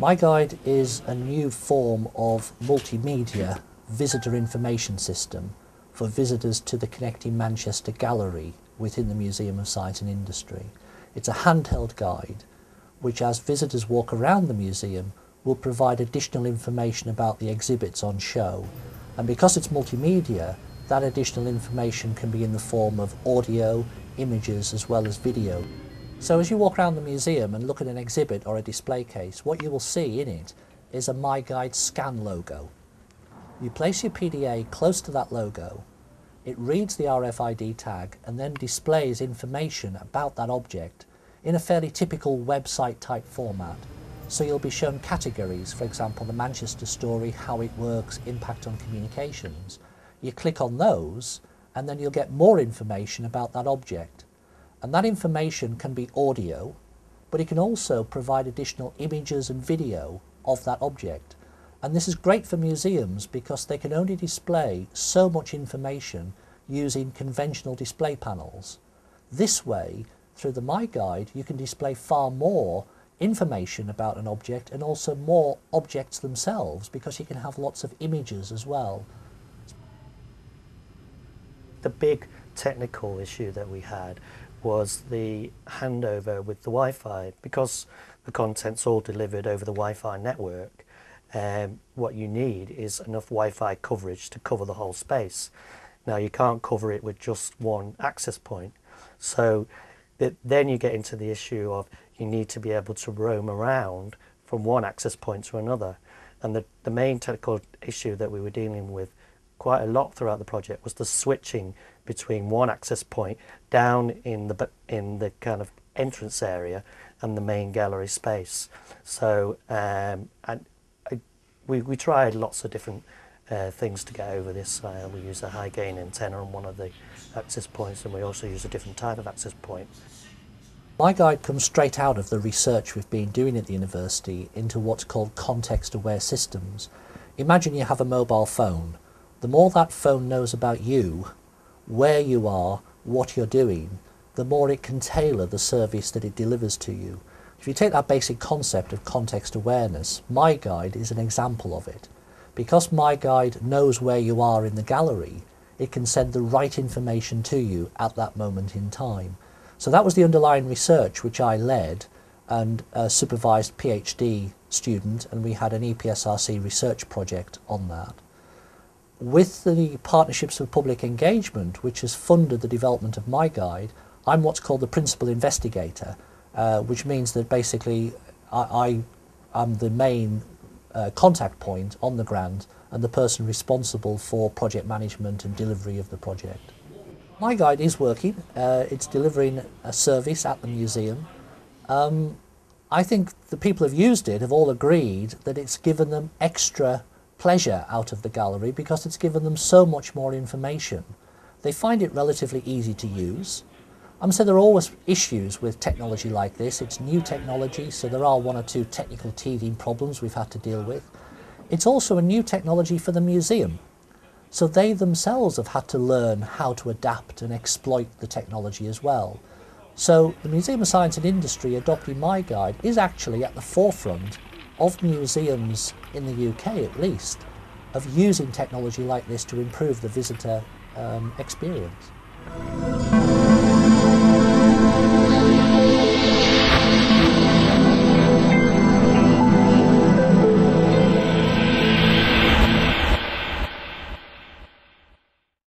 mi-Guide is a new form of multimedia visitor information system for visitors to the Connecting Manchester Gallery within the Museum of Science and Industry. It's a handheld guide which as visitors walk around the museum will provide additional information about the exhibits on show and because it's multimedia that additional information can be in the form of audio, images as well as video. So as you walk around the museum and look at an exhibit or a display case, what you will see in it is a mi-Guide scan logo. You place your PDA close to that logo, it reads the RFID tag and then displays information about that object in a fairly typical website type format. So you'll be shown categories, for example the Manchester story, how it works, impact on communications. You click on those and then you'll get more information about that object. And that information can be audio, but it can also provide additional images and video of that object. And this is great for museums because they can only display so much information using conventional display panels. This way, through the mi-Guide, you can display far more information about an object and also more objects themselves because you can have lots of images as well. The big technical issue that we had was the handover with the Wi-Fi. Because the content's all delivered over the Wi-Fi network, um, what you need is enough Wi-Fi coverage to cover the whole space. Now you can't cover it with just one access point. So it, then you get into the issue of you need to be able to roam around from one access point to another. And the, the main technical issue that we were dealing with quite a lot throughout the project was the switching between one access point down in the in the kind of entrance area and the main gallery space. So um, and I, we we tried lots of different uh, things to get over this. Uh, we use a high gain antenna on one of the access points, and we also use a different type of access point. mi-Guide comes straight out of the research we've been doing at the university into what's called context aware systems. Imagine you have a mobile phone the more that phone knows about you, where you are, what you're doing, the more it can tailor the service that it delivers to you. If you take that basic concept of context awareness, mi-Guide is an example of it. Because mi-Guide knows where you are in the gallery, it can send the right information to you at that moment in time. So that was the underlying research which I led and a supervised PhD student and we had an EPSRC research project on that with the Partnerships for Public Engagement, which has funded the development of mi-Guide, I'm what's called the principal investigator, uh, which means that basically I, I am the main uh, contact point on the grant and the person responsible for project management and delivery of the project. mi-Guide is working. Uh, it's delivering a service at the museum. Um, I think the people who've used it have all agreed that it's given them extra pleasure out of the gallery because it's given them so much more information. They find it relatively easy to use. Um, so there are always issues with technology like this. It's new technology, so there are one or two technical teething problems we've had to deal with. It's also a new technology for the museum. So they themselves have had to learn how to adapt and exploit the technology as well. So the Museum of Science and Industry adopting mi-Guide is actually at the forefront of museums in the UK at least of using technology like this to improve the visitor um, experience.